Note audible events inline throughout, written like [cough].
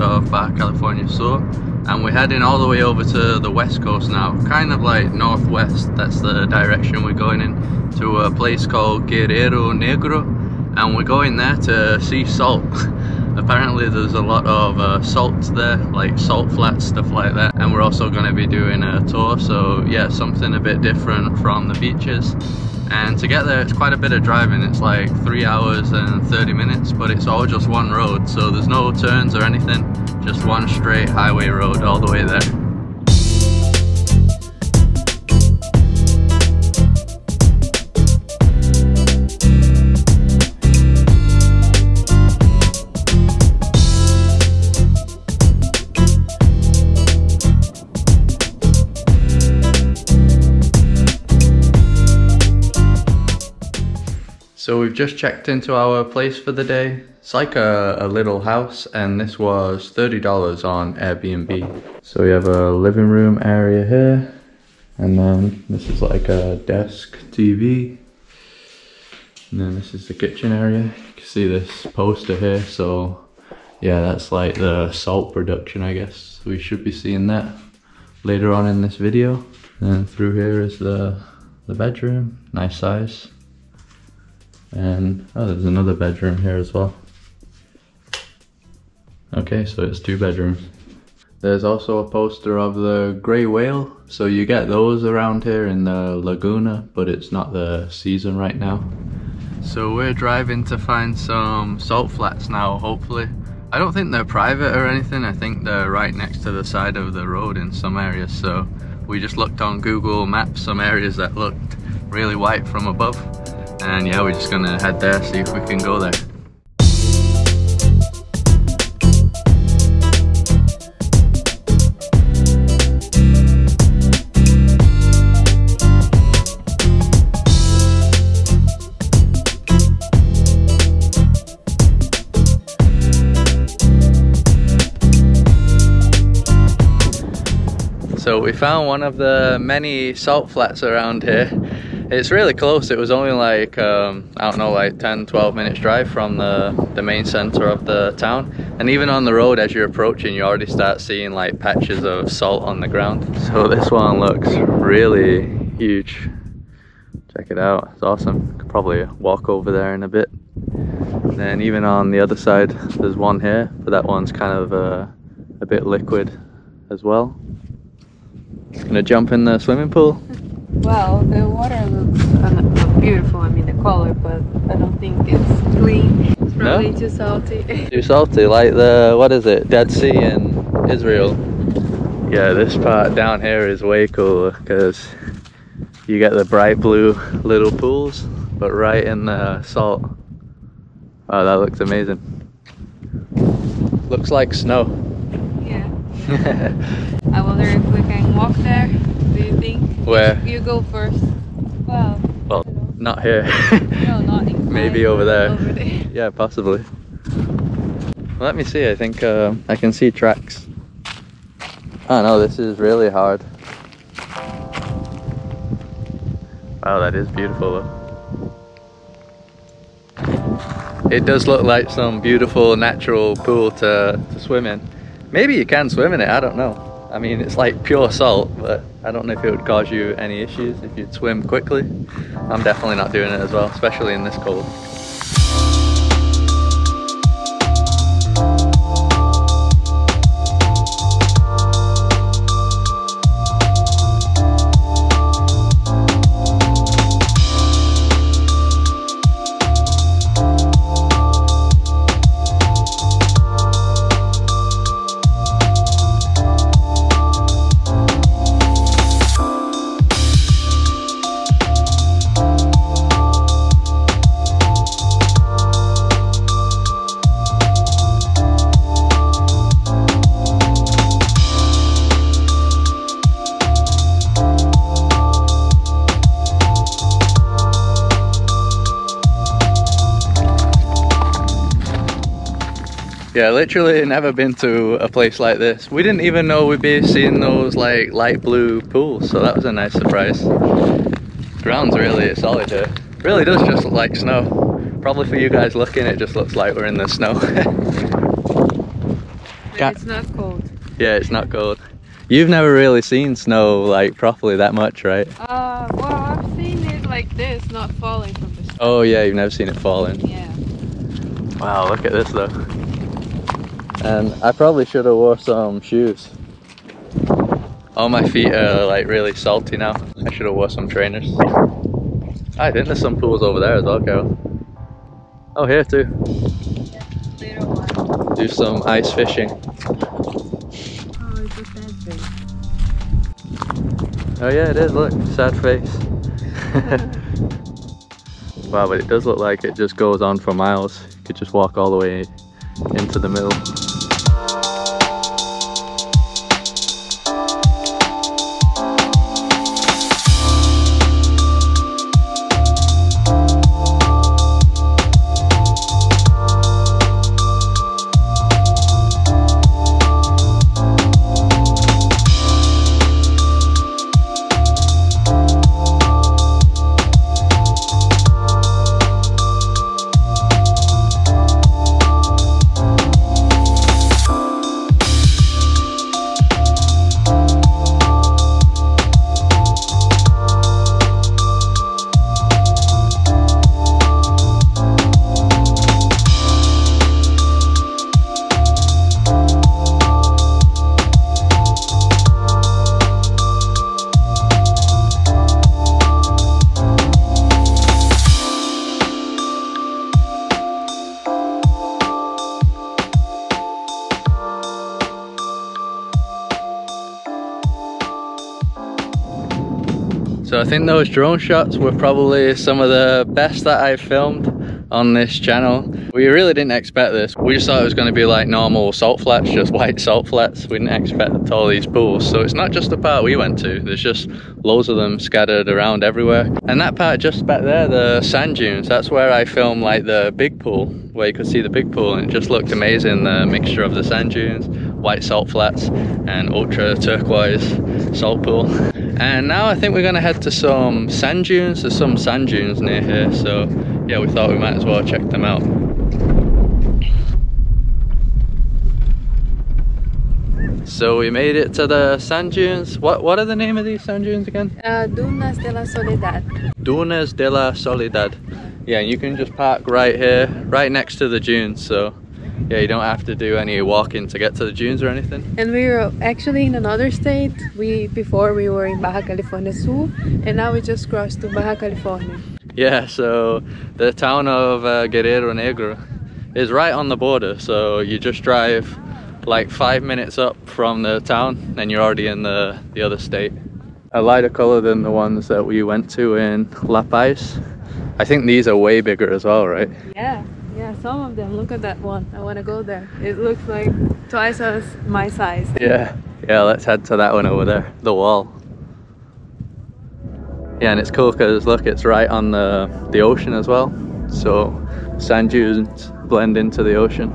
east coast of Baja California. Sur, and we're heading all the way over to the west coast now, kind of like northwest, that's the direction we're going in, to a place called Guerrero Negro, and we're going there to see salt. [laughs] apparently there's a lot of uh, salt there like salt flats stuff like that. And we're also going to be doing a tour. So yeah something a bit different from the beaches and to get there it's quite a bit of driving. It's like three hours and 30 minutes but it's all just one road so there's no turns or anything. Just one straight highway road all the way there So we've just checked into our place for the day. It's like a, a little house and this was $30 on Airbnb. So we have a living room area here and then this is like a desk TV. And then this is the kitchen area. You can see this poster here. So yeah, that's like the salt production, I guess. We should be seeing that later on in this video. And through here is the, the bedroom, nice size. And oh, there's another bedroom here as well. Okay, so it's two bedrooms. There's also a poster of the grey whale. So you get those around here in the Laguna, but it's not the season right now. So we're driving to find some salt flats now, hopefully. I don't think they're private or anything. I think they're right next to the side of the road in some areas. So we just looked on Google Maps, some areas that looked really white from above. And yeah, we're just gonna head there, see if we can go there. So we found one of the many salt flats around here it's really close. It was only like, um, I don't know, like 10, 12 minutes drive from the, the main center of the town. And even on the road, as you're approaching, you already start seeing like patches of salt on the ground. So this one looks really huge. Check it out, it's awesome. Could probably walk over there in a bit. And then even on the other side, there's one here, but that one's kind of uh, a bit liquid as well. Just Gonna jump in the swimming pool. Well, the water looks beautiful, I mean the color, but I don't think it's clean. It's probably no? too salty. too salty, like the, what is it, Dead Sea in Israel. Yeah, this part down here is way cooler because you get the bright blue little pools, but right in the salt. Wow, that looks amazing. Looks like snow. Yeah. [laughs] I wonder if we can walk there do you think? Where? You, go first. Well. Well, not here. no, not [laughs] Maybe over there. over there. [laughs] Yeah, possibly. Let me see. I think uh, I can see tracks. Oh no, this is really hard. Wow, that is beautiful though. It does look like some beautiful natural pool to, to swim in. Maybe you can swim in it, I don't know. I mean, it's like pure salt, but I don't know if it would cause you any issues if you'd swim quickly. I'm definitely not doing it as well, especially in this cold. Yeah, literally never been to a place like this. We didn't even know we'd be seeing those like light blue pools, so that was a nice surprise. Ground's really solid here. Really does just look like snow. Probably for you guys looking, it just looks like we're in the snow. [laughs] It's not cold. yeah, it's not cold. You've never really seen snow like properly that much, right? Uh, well, I've seen it like this, not falling from the sky. Oh yeah, you've never seen it falling. Yeah. Wow, look at this though. And I probably should have wore some shoes. All my feet are like really salty now. I should have wore some trainers. Ah, I think there's some pools over there as well, Carol. Oh, here too. Do some ice fishing. Oh. Oh yeah, it is. Look, sad face. [laughs] wow, but it does look like it just goes on for miles. You could just walk all the way into the middle. I think those drone shots were probably some of the best that I've filmed on this channel. We really didn't expect this. We just thought it was going to be like normal salt flats, just [laughs] white salt flats. We didn't expect all these pools. So it's not just the part we went to. There's just loads of them scattered around everywhere. And that part just back there, the sand dunes, that's where I filmed like the big pool, where you could see the big pool and it just looked amazing. The mixture of the sand dunes, white salt flats and ultra turquoise salt pool. [laughs] And now I think we're gonna head to some sand dunes. There's some sand dunes near here, so yeah, we thought we might as well check them out. So we made it to the sand dunes. What what are the name of these sand dunes again? Uh, Dunas de la Soledad. Dunas de la Soledad. Yeah, you can just park right here, right next to the dunes. So yeah, you don't have to do any walking to get to the dunes or anything. And we were actually in another state. We before we were in Baja California Sur, and now we just crossed to Baja California. Yeah, so the town of uh, Guerrero Negro is right on the border. So you just drive like five minutes up from the town, and you're already in the the other state. A lighter color than the ones that we went to in La Paz. I think these are way bigger as well, right? Yeah, some of them. Look at that one. I want to go there. It looks like twice as my size. Yeah, yeah. Let's head to that one over there, the wall. Yeah, and it's cool because look, it's right on the the ocean as well. So sand dunes blend into the ocean.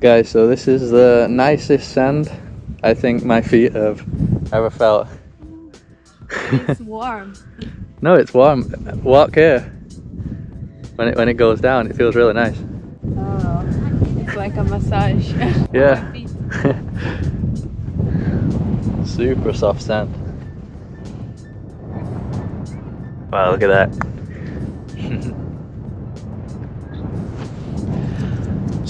Guys, so this is the nicest sand I think my feet have ever felt. It's [laughs] warm. No, it's warm. Walk here. When it when it goes down, it feels really nice. Oh, it's like a massage. [laughs] Yeah. [laughs] Super soft sand. Wow, look at that.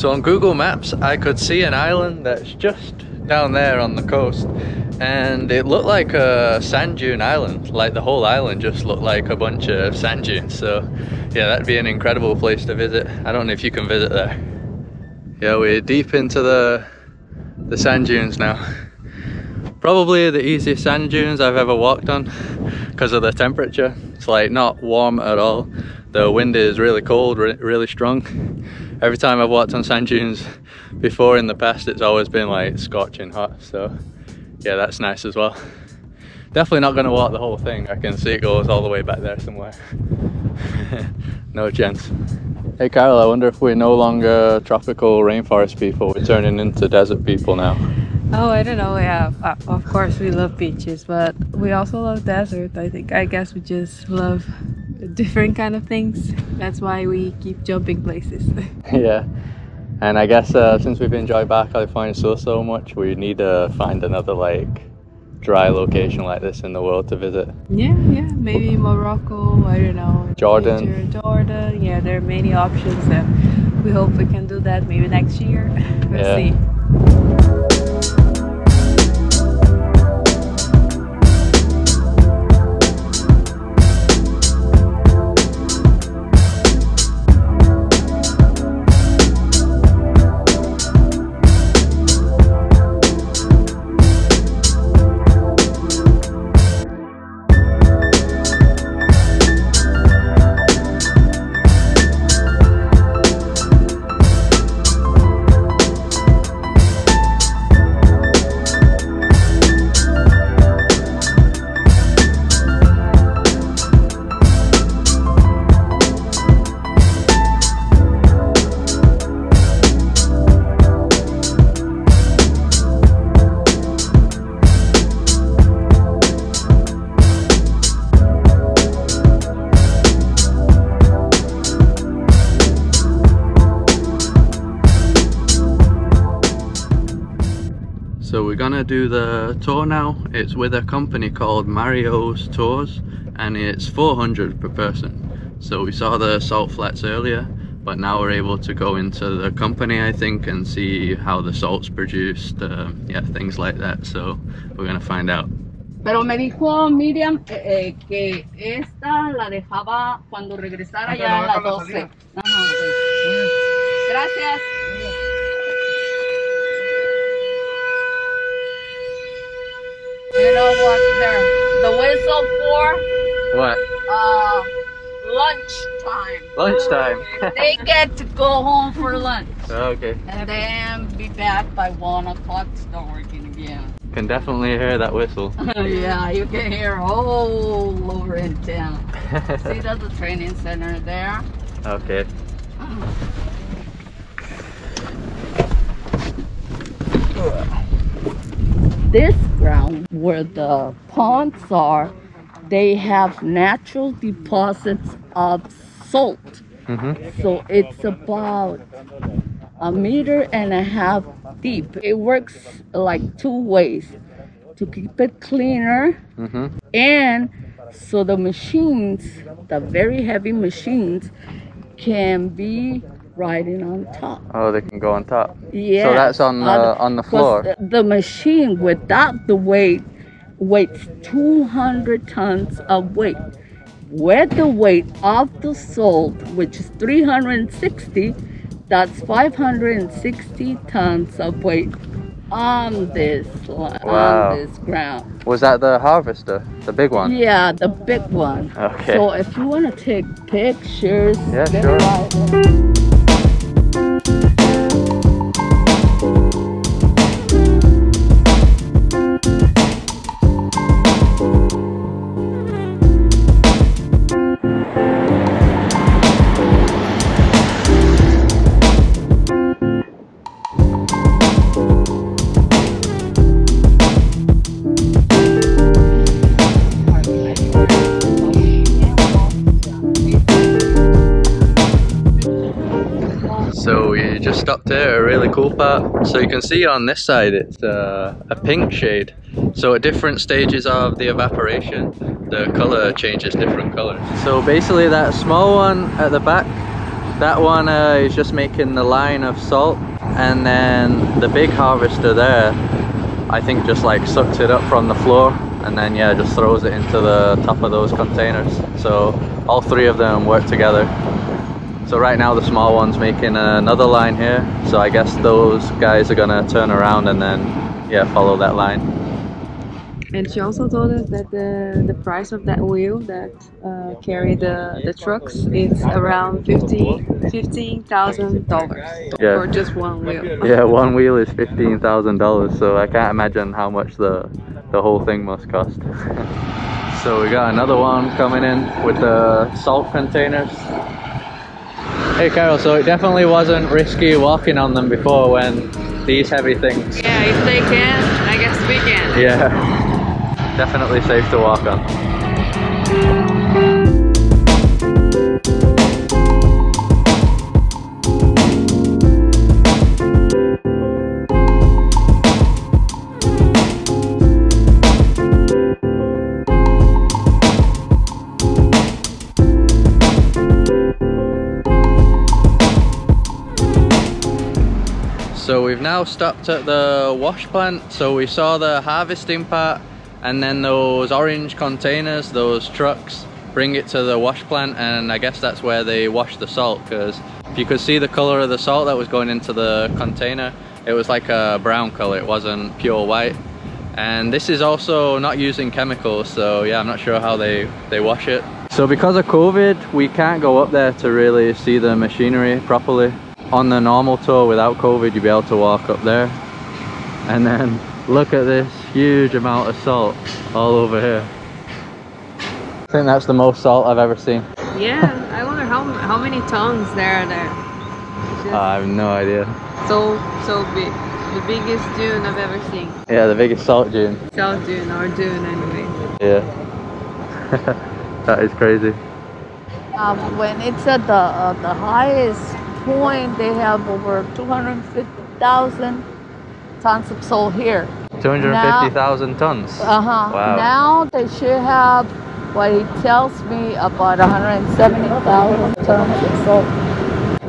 So on Google Maps, I could see an island that's just down there on the coast. And it looked like a sand dune island. Like the whole island just looked like a bunch of sand dunes. So yeah that'd be an incredible place to visit. I don't know if you can visit there. Yeah we're deep into the the sand dunes now. Probably the easiest sand dunes I've ever walked on because of the temperature. It's like not warm at all. The wind is really cold re really strong every time I've walked on sand dunes before in the past it's always been like scorching hot so yeah that's nice as well definitely not going to walk the whole thing I can see it goes all the way back there somewhere [laughs] no chance hey Kyle, I wonder if we're no longer tropical rainforest people we're turning into desert people now Oh, I don't know. Yeah, uh, of course we love beaches, but we also love desert. I think. I guess we just love different kind of things. That's why we keep jumping places. [laughs] yeah. And I guess uh, since we've enjoyed Baja California so so much, we need to find another like dry location like this in the world to visit. Yeah, yeah, maybe Morocco. I don't know. Jordan. Jordan. Yeah, there are many options, and we hope we can do that maybe next year. [laughs] we'll yeah. see. Do the tour now. It's with a company called Mario's Tours and it's 400 per person. So we saw the salt flats earlier, but now we're able to go into the company I think and see how the salt's produced, uh, yeah, things like that. So we're gonna find out. Pero me dijo Miriam eh, eh, que esta la dejaba cuando regresara ya a las 12. Ajá. Gracias. You know what? There, the whistle for What? uh, lunchtime. Lunchtime. [laughs] They get to go home for lunch okay. and then be back by one o'clock. Start working again. Can definitely hear that whistle. [laughs] yeah, you can hear all over in town. [laughs] See, there's a training center there. okay. This ground where the ponds are, they have natural deposits of salt. Mm-hmm. So it's about a meter and a half deep. It works like two ways to keep it cleaner Mm-hmm. and so the machines, the very heavy machines, can be riding on top. Oh, they can go on top. Yeah. So that's on the uh, on the floor. The, the machine without the weight weighs 200 tons of weight. With the weight of the salt, which is 360, that's 560 tons of weight on this Wow. on this ground. Was that the harvester, the big one? Yeah, the big one. Okay. So if you want to take pictures, Yeah, sure. Can see on this side it's uh, a pink shade. So at different stages of the evaporation, the color changes different colors. So basically that small one at the back, That one uh, is just making the line of salt and then the big harvester there I think just like sucks it up from the floor and then yeah just throws it into the top of those containers so all three of them work together so right now the small one's making another line here so I guess those guys are gonna turn around and then yeah follow that line and she also told us that the, the price of that wheel that uh, carry the, the trucks is around fifty fifteen thousand dollars Yeah. for just one wheel. yeah one wheel is $15,000 so I can't imagine how much the the whole thing must cost [laughs] so we got another one coming in with the salt containers hey Carol so it definitely wasn't risky walking on them before when these heavy things. Yeah, if they can, I guess we can. yeah. Definitely safe to walk on we've now stopped at the wash plant. So we saw the harvesting part and then those orange containers, those trucks, bring it to the wash plant and I guess that's where they wash the salt because if you could see the color of the salt that was going into the container, it was like a brown color, it wasn't pure white. And this is also not using chemicals, so yeah, I'm not sure how they, they wash it. So because of COVID, we can't go up there to really see the machinery properly. On the normal tour without COVID, you'd be able to walk up there. And then look at this huge amount of salt all over here. I think that's the most salt I've ever seen. Yeah, I wonder how how many tons there are there. It's just I have no idea. so so big. The biggest dune I've ever seen. Yeah, the biggest salt dune. Salt dune or dune anyway. Yeah. [laughs] that is crazy. Um, when it's at the uh, the highest point, they have over 250,000 tons of salt here. 250,000 tons. Uh huh. Wow. Now they should have what he tells me about 170,000 tons of salt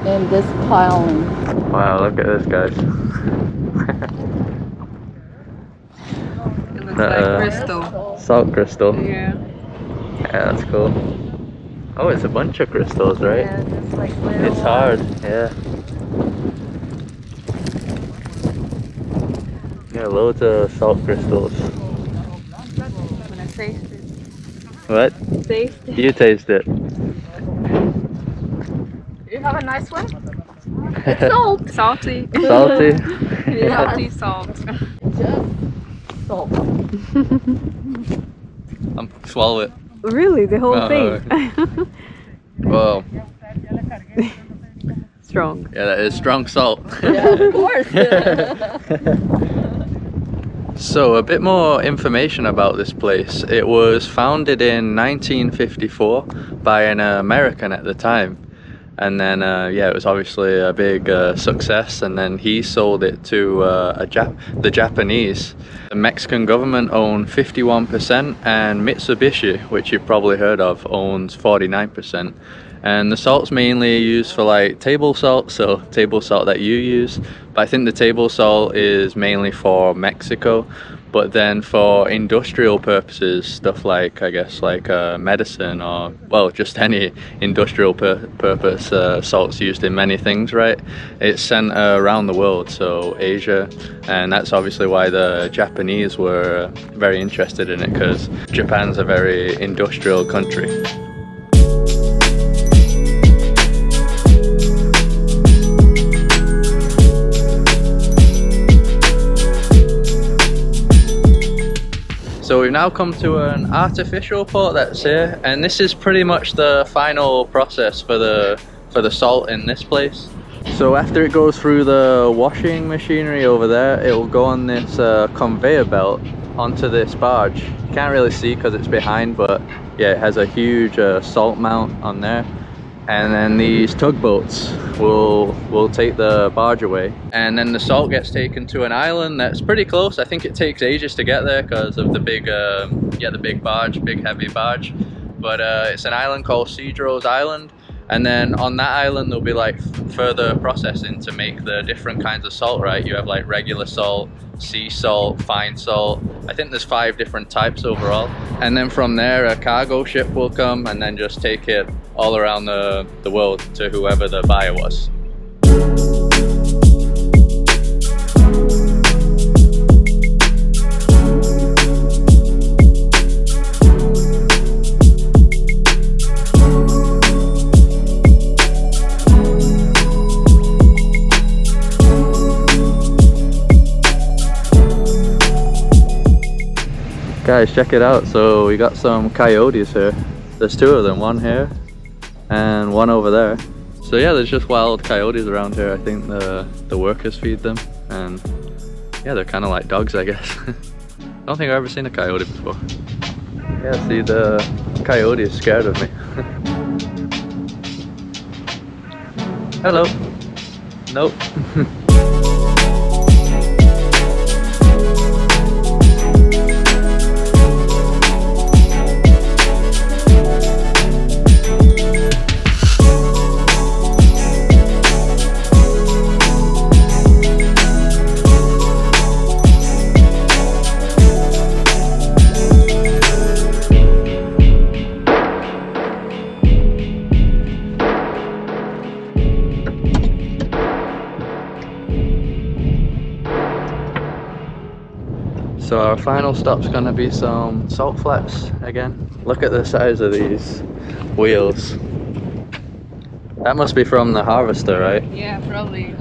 in this piling. Wow, look at this, guys. It looks Uh, like crystal. Salt crystal. Yeah. Yeah, that's cool. Oh, it's a bunch of crystals, right? Yeah, just like It's hard, yeah. Yeah, loads of salt crystals. When I taste it. What? Taste it. You taste it. You have a nice one. It's [laughs] salt. Salty. Salty? [laughs] Salty salt. Just salt. [laughs] I'm swallow it. Really, the whole No. thing. [laughs] Whoa. Strong. Yeah, that is strong salt. [laughs] Yeah, of course. [laughs] So, a bit more information about this place. It was founded in 1954 by an American at the time. And then, uh, yeah, it was obviously a big uh, success. And then he sold it to uh, a Jap- the Japanese. The Mexican government owned 51%, and Mitsubishi, which you've probably heard of, owns 49%. And the salt's mainly used for like table salt, so table salt that you use. But I think the table salt is mainly for Mexico. But then for industrial purposes, stuff like I guess like uh, medicine or well, just any industrial pur- purpose, uh, salt's used in many things, right? It's sent uh, around the world, so Asia, and that's obviously why the Japanese were very interested in it because Japan's a very industrial country. So we've now come to an artificial port that's here, and this is pretty much the final process for the for the salt in this place. So after it goes through the washing machinery over there, it will go on this uh, conveyor belt onto this barge. Can't really see because it's behind, but yeah, it has a huge uh, salt mount on there. And then these tugboats will will take the barge away, and then the salt gets taken to an island that's pretty close. I think it takes ages to get there because of the big, um, yeah, the big barge, big heavy barge. But uh, it's an island called Cedros Island, And then on that island, there'll be like further processing to make the different kinds of salt, right? You have like regular salt, sea salt, fine salt. I think there's five different types overall. And then from there, a cargo ship will come and then just take it all around the, the world to whoever the buyer was. Check it out. So we got some coyotes here. There's two of them, one here and one over there. So yeah, there's just wild coyotes around here. I think the, the workers feed them and yeah, they're kind of like dogs, I guess. I [laughs] don't think I've ever seen a coyote before. Yeah, see the coyote is scared of me. [laughs] Hello. Nope. [laughs] final stop's gonna be some salt flats again. Look at the size of these wheels. That must be from the harvester, right? Yeah, probably.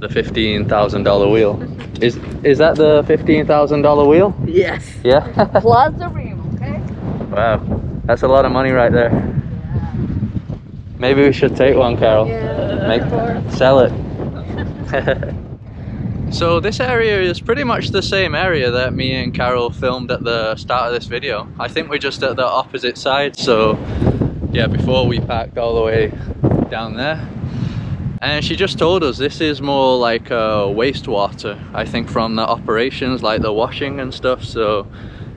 The fifteen thousand dollar wheel. Is is that the fifteen thousand dollar wheel? Yes. Yeah. Plus the rim, okay? wow, that's a lot of money right there. Yeah. Maybe we should take one, Carol. Yeah, Make of sell it. [laughs] [laughs] so this area is pretty much the same area that me and Carol filmed at the start of this video. I think we're just at the opposite side. So yeah, before we packed all the way down there. And she just told us this is more like uh, wastewater, I think from the operations, like the washing and stuff. So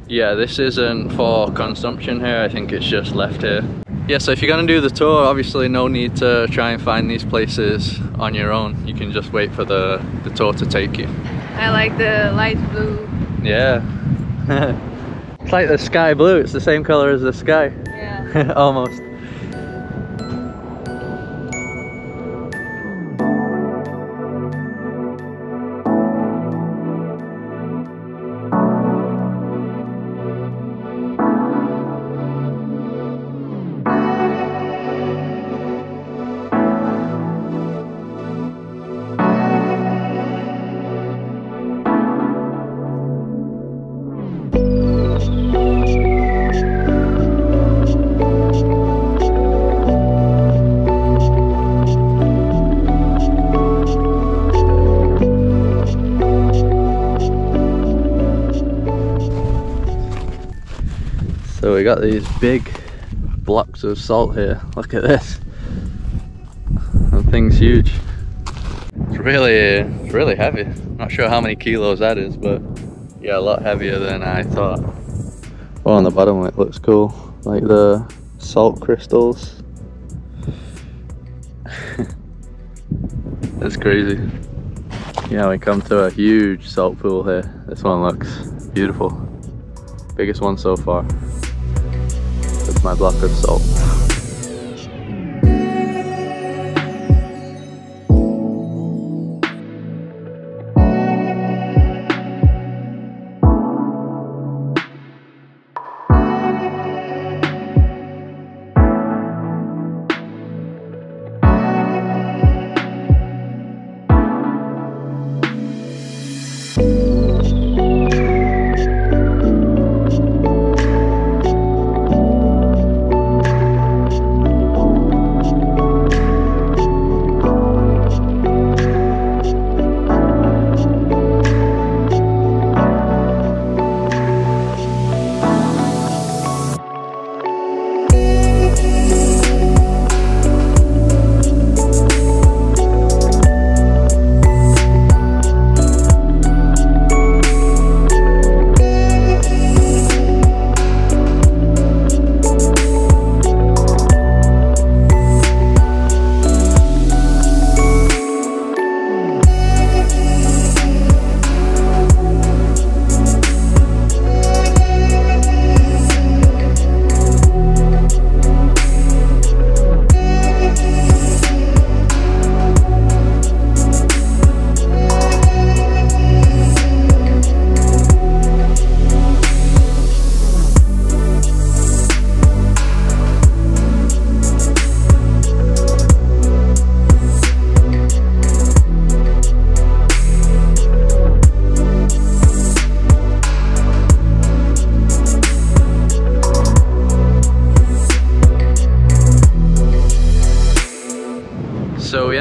yeah, this isn't for consumption here. I think it's just left here. Yeah, so if you're gonna do the tour, obviously no need to try and find these places on your own. You can just wait for the, the tour to take you. I like the light blue. Yeah. [laughs] it's like the sky blue, it's the same color as the sky. Yeah. [laughs] Almost. Got these big blocks of salt here. Look at this. The thing's huge. It's really, it's really heavy. Not sure how many kilos that is, but yeah, a lot heavier than I thought. Oh, on the bottom it looks cool. Like the salt crystals. [laughs] That's crazy. Yeah, we come to a huge salt pool here. This one looks beautiful. Biggest one so far. My block of salt.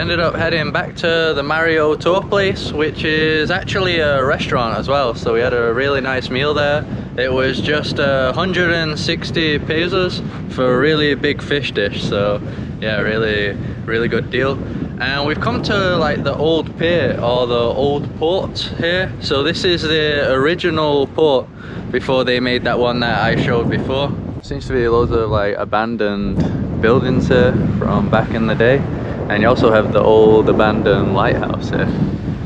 Ended up heading back to the Mario Tour place, which is actually a restaurant as well. So we had a really nice meal there. It was just uh, 160 pesos for a really big fish dish. So yeah, really, really good deal. And we've come to like the old pier or the old port here. So this is the original port before they made that one that I showed before. Seems to be loads of like abandoned buildings here from back in the day. And you also have the old abandoned lighthouse here.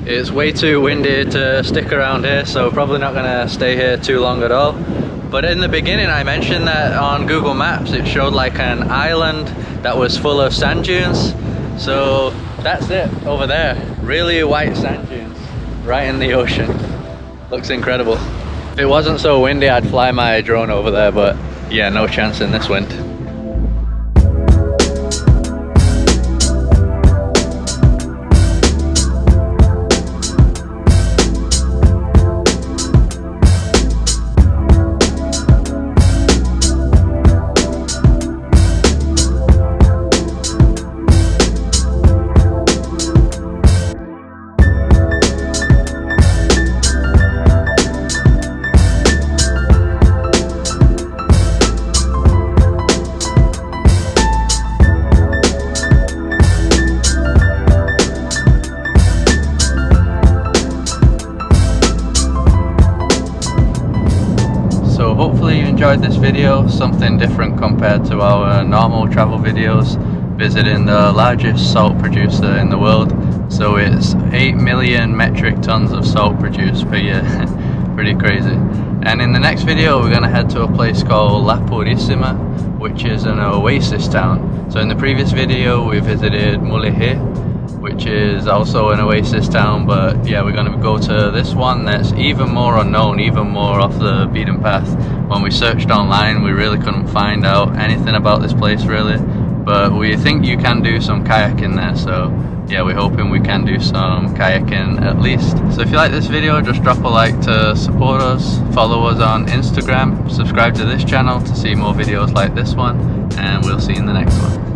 It's way too windy to stick around here, so probably not gonna stay here too long at all. But in the beginning I mentioned that on Google Maps it showed like an island that was full of sand dunes. So that's it over there. Really white sand dunes right in the ocean. Looks incredible. If it wasn't so windy I'd fly my drone over there but yeah no chance in this wind. Video, something different compared to our normal travel videos, visiting the largest salt producer in the world. So it's 8 million metric tons of salt produced per year, [laughs] pretty crazy. And in the next video we're going to head to a place called La Purísima, which is an oasis town. So in the previous video we visited Mulegé, which is also an oasis town but yeah we're going to go to this one that's even more unknown even more off the beaten path. When we searched online we really couldn't find out anything about this place really. But we think you can do some kayaking there so yeah we're hoping we can do some kayaking at least. So if you like this video just drop a like to support us follow us on instagram subscribe to this channel to see more videos like this one and we'll see you in the next one